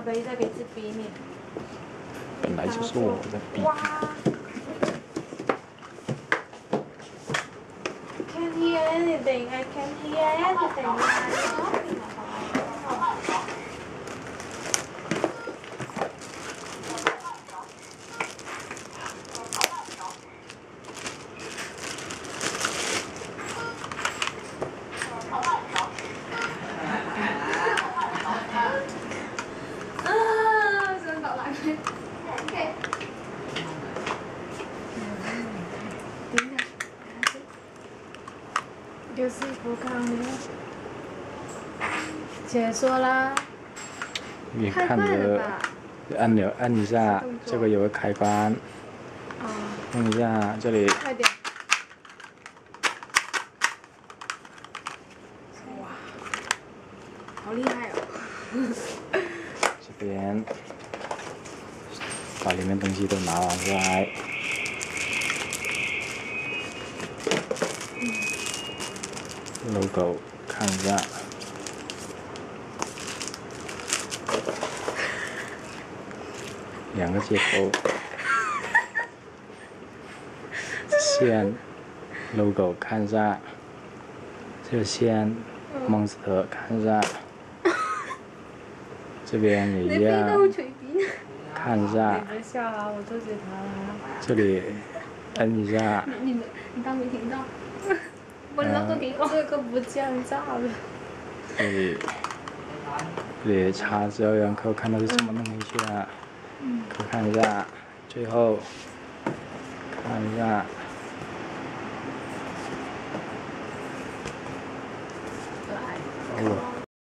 再给一支笔你。本来就是我的逼。哇！Can't hear anything. I can't hear anything. 就是不看了。解说啦，你看着？按钮按一下这个有个开关，啊，用一下这里，快点。哇，好厉害哦！这边把里面东西都拿完出来。Logo 看一下，两个接口，线 logo 看一下，这个线 monster 看一下，这边也一样，看一下。这里摁一下，你你你当没听到？我那个给我。这个不降噪的。这里这里插资源扣，看到是怎么弄进去的，可看一下，最后看一下，